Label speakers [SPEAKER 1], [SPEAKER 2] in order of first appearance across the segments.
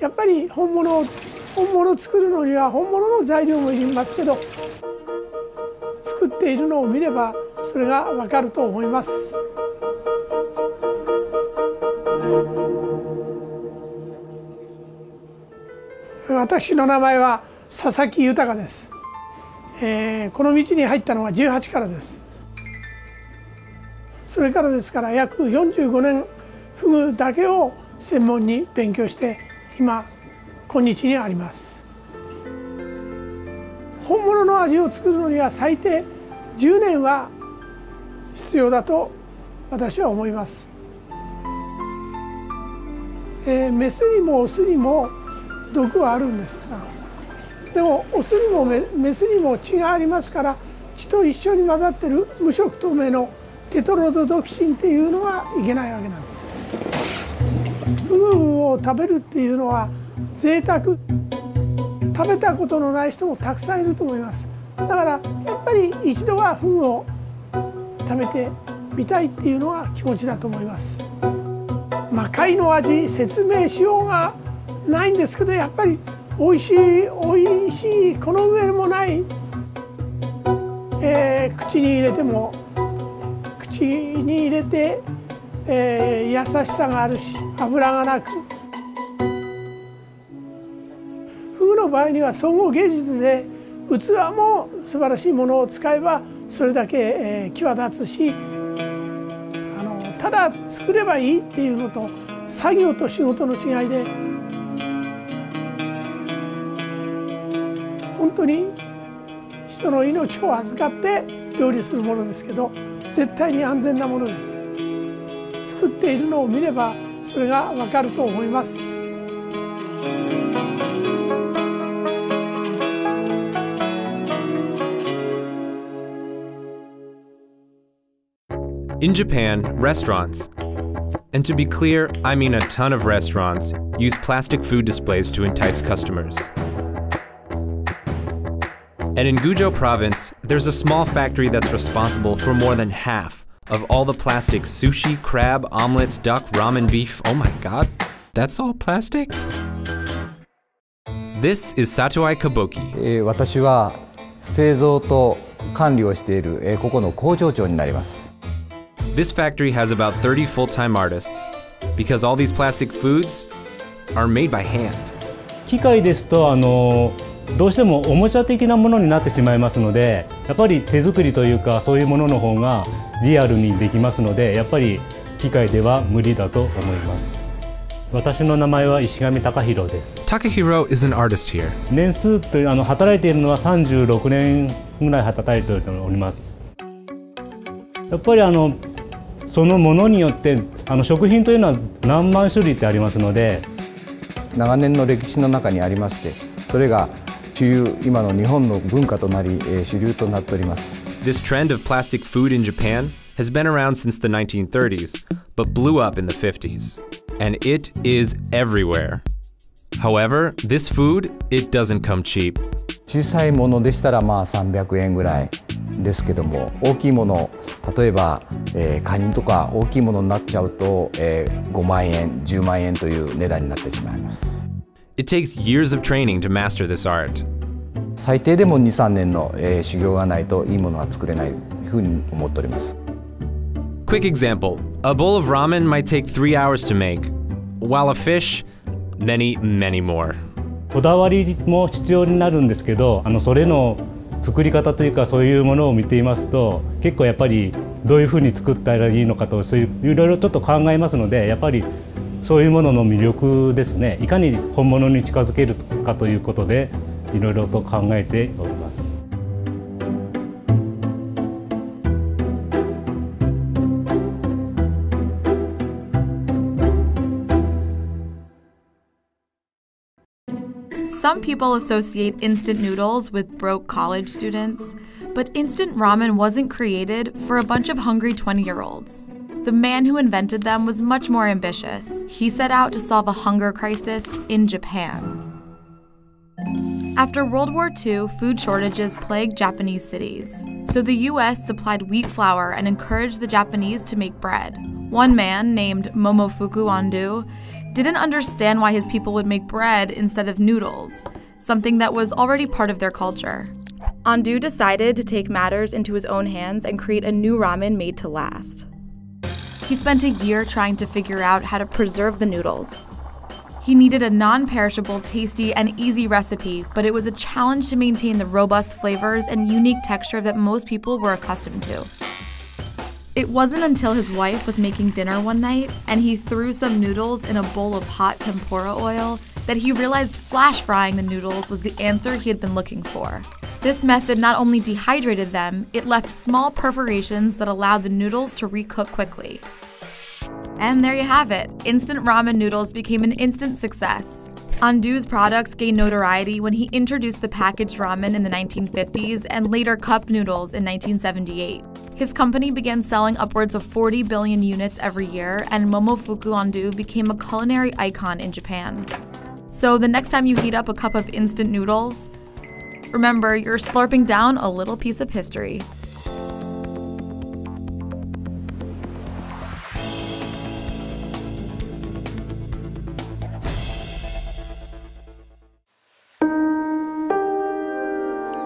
[SPEAKER 1] やっぱり本物本物を作るのには本物の材料もいりますけど作っているのを見ればそれがわかると思います。私の名前は佐々木豊です、えー、この道に入ったのは18からですそれからですから約45年フグだけを専門に勉強して今今日にあります本物の味を作るのには最低10年は必要だと私は思います、えー、メスにもオスにも毒はあるんですがでもオスにもメスにも血がありますから血と一緒に混ざってる無色透明のテトロドドキシンっていうのはいけないわけなんです。フグを食べるっていうのは贅沢。食べたことのない人もたくさんいると思います。だからやっぱり一度はフグを食べてみたいっていうのは気持ちだと思います。魔界の味説明しようがないんですけどやっぱり美味しい美味しいこの上もない、えー、口に入れても口に入れて、えー、優しさがあるし油がなく。フグの場合には総合芸術で器も素晴らしいものを使えばそれだけ、えー、際立つしあのただ作ればいいっていうのと作業と仕事の違いで本当に人の命を預かって料理するものですけど絶対に安全なものです。作っているのを見ればそれがわかると思います
[SPEAKER 2] In Japan, restaurants, and to be clear, I mean a ton of restaurants, use plastic food displays to entice customers. And in Gujo province, there's a small factory that's responsible for more than half of all the plastic sushi, crab, omelets, duck, ramen, beef. Oh my god, that's all plastic? This is Satuai Kabuki.
[SPEAKER 3] 私は製造と管理をしているここの工場長になります。
[SPEAKER 2] This factory has about 30 full-time artists because all these plastic foods are made by hand.
[SPEAKER 4] 機械ですとあのどうしてもおもちゃ的なものになってしまいますのでやっぱり手作りというかそういうものの方がリアルにできますのでやっぱり機械では無理だと思います。私の名前は石上隆弘です。
[SPEAKER 2] Takahiro is an artist here.
[SPEAKER 4] 年数というあの働いているのは36年ぐらい働いております。やっぱりあのそのものによってあの食品というのは何万種類ってありますので
[SPEAKER 3] 長年の歴史の中にありましてそれが主流今の日本の文化となり、えー、主流となっております
[SPEAKER 2] This trend of plastic food in Japan has been around since the 1930s, but blew up in the 50s. And it is everywhere. However, this food, it doesn't come cheap.
[SPEAKER 3] 小さいものでしたらまあ300円ぐらいですけども大きいもの例えば、えー、カニとか大きいものになっちゃうと、えー、5万円10万円という値段になってしまいます。
[SPEAKER 2] It takes years of training to master this art.
[SPEAKER 3] 最低でも2、3年の、えー、修行がないといいものは作れないふうに思っております。
[SPEAKER 2] Quick example. A bowl of ramen might take three hours to make, while a fish, many, many more.
[SPEAKER 4] こだわりも必要になるんですけど、あのそれの作り方というかそういうものを見ていますと結構やっぱりどういうふうに作ったらいいのかとそういういろいろちょっと考えますのでやっぱりそういうものの魅力ですねいかに本物に近づけるかということでいろいろと考えております。
[SPEAKER 5] Some people associate instant noodles with broke college students, but instant ramen wasn't created for a bunch of hungry 20 year olds. The man who invented them was much more ambitious. He set out to solve a hunger crisis in Japan. After World War II, food shortages plagued Japanese cities. So the US supplied wheat flour and encouraged the Japanese to make bread. One man, named Momofuku Andu, didn't understand why his people would make bread instead of noodles, something that was already part of their culture. Andu decided to take matters into his own hands and create a new ramen made to last. He spent a year trying to figure out how to preserve the noodles. He needed a non perishable, tasty, and easy recipe, but it was a challenge to maintain the robust flavors and unique texture that most people were accustomed to. It wasn't until his wife was making dinner one night and he threw some noodles in a bowl of hot tempura oil that he realized flash frying the noodles was the answer he had been looking for. This method not only dehydrated them, it left small perforations that allowed the noodles to recook quickly. And there you have it instant ramen noodles became an instant success. Andu's products gained notoriety when he introduced the packaged ramen in the 1950s and later cup noodles in 1978. His company began selling upwards of 40 billion units every year, and Momofuku Andu became a culinary icon in Japan. So, the next time you heat up a cup of instant noodles, remember you're slurping down a little piece of history.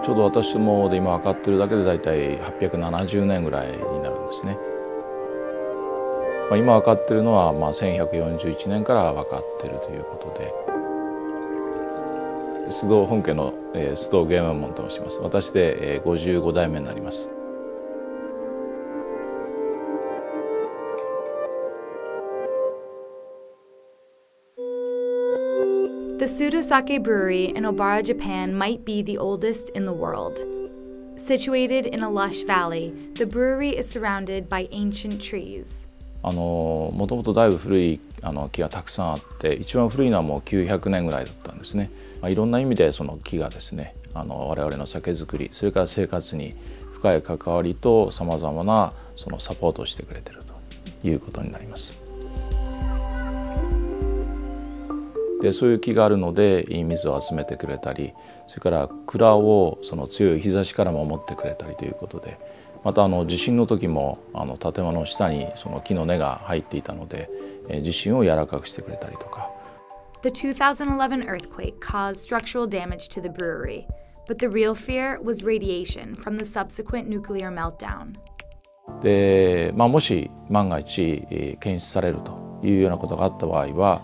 [SPEAKER 6] ちょうど私もで今分かってるだけで大体870年ぐらいになるんですね。まあ、今分かってるのはまあ1141年から分かってるということで須藤本家の、須藤源右衛門と申します私で、えー、55代目になります。
[SPEAKER 5] The Sudosake Brewery in Obara, Japan might be the oldest in the world. Situated in a lush valley, the brewery is surrounded by ancient trees.
[SPEAKER 6] あのもともとだいぶ古いあの木がたくさんあって一番古いのはもう900年ぐらいだったんですね、まあ、いろんな意味でその木がですねあの我々の酒造りそれから生活に深い関わりとさまざまなそのサポートをしてくれているということになります。でそういう木があるのでいい水を集めてくれたりそれから蔵をその強い日差しから守ってくれたりということでまたあの地震の時もあの建物の下にその木の根が入っていたので地震を柔らかくしてくれたりとか。
[SPEAKER 5] The 2011 earthquake caused structural damage to the brewery, but the real fear was radiation from the subsequent nuclear meltdown.
[SPEAKER 6] で、まあ、もし万が一検出されるというようなことがあった場合は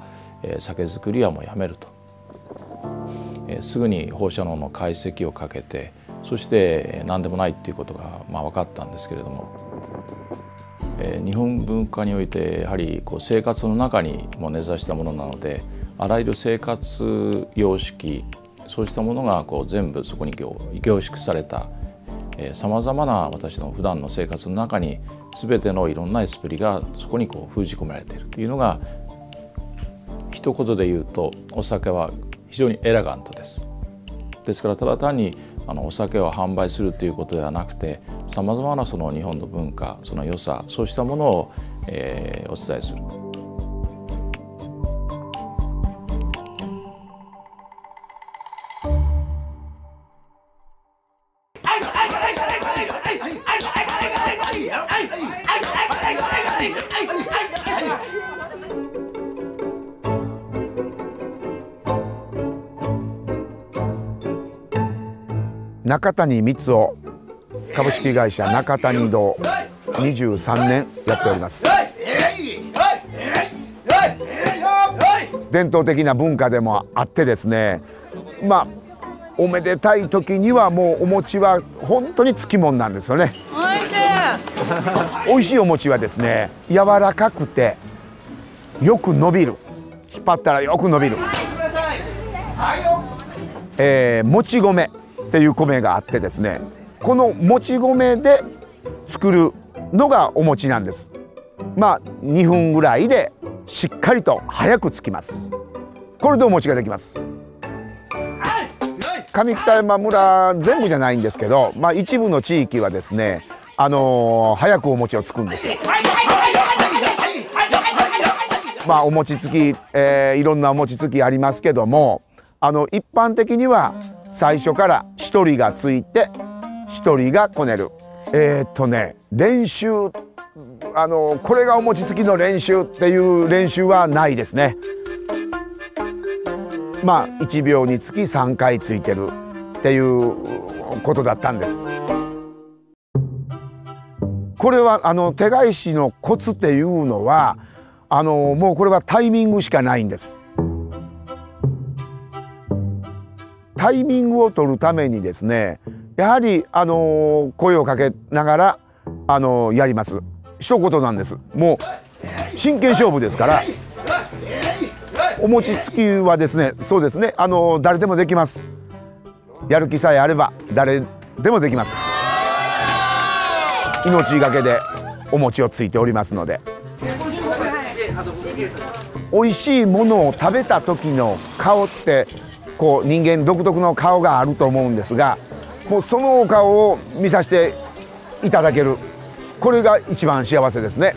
[SPEAKER 6] 酒造りはもうやめるとすぐに放射能の解析をかけてそして何でもないっていうことがまあ分かったんですけれども日本文化においてやはりこう生活の中にも根ざしたものなのであらゆる生活様式そうしたものがこう全部そこに凝縮されたさまざまな私の普段の生活の中に全てのいろんなエスプリがそこにこう封じ込められているというのが一言で言うとお酒は非常にエレガントですですからただ単にあのお酒を販売するということではなくてさまざまなその日本の文化その良さそうしたものを、えー、お伝えする。
[SPEAKER 7] 中谷光雄株式会社中谷堂23年やっております。伝統的な文化でもあってですねまあおめでたい時にはもうお餅は本当につきもんなんですよね。美味しいお餅はですね柔らかくてよく伸びる。引っ張ったらよく伸びる、えー、もち米っていう米があってですねこのもち米で作るのがお餅なんです。まあ2分ぐらいでしっかりと早くつきます。これでお餅ができます。上北山村全部じゃないんですけど、まあ、一部の地域はですねあのー、早くお餅をつくんですよ。まあお餅つき、えー、いろんなお餅つきありますけどもあの一般的には最初から1人がついて1人がこねる。えー、っとね練習あのこれがお餅つきの練習っていう練習はないですね。まあ1秒につき3回ついてるっていうことだったんです。これはあの手返しのコツっていうのはあのもうこれはタイミングしかないんです。タイミングを取るためにですねやはりあの声をかけながらあのやります。一言なんです。もう真剣勝負ですからお餅つきはですねそうですねあの誰でもできます。やる気さえあれば誰でもできます。命がけでお餅をついておりますので。美味しいものを食べた時の顔ってこう人間独特の顔があると思うんですがもうそのお顔を見させていただけるこれが一番幸せですね。